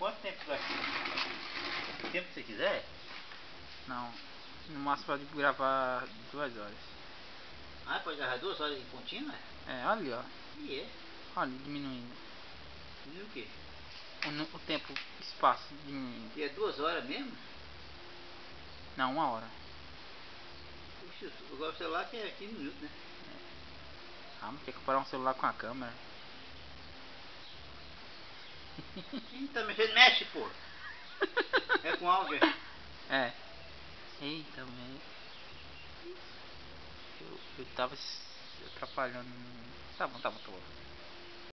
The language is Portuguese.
O tempo que você quiser? Não. No máximo pode gravar duas horas. Ah, pode gravar duas horas em contínua? É, olha ali, ó. E é? Olha, diminuindo. E o quê? O, o tempo, espaço diminuindo. E é duas horas mesmo? Não, uma hora. Puxa, o celular que é 15 minutos, né? Ah, mas quer comparar um celular com a câmera? Então, mexendo, mexe, pô. É com áudio. É. Eita, meu. Eu, eu tava atrapalhando. Tá bom, tá bom, tá bom.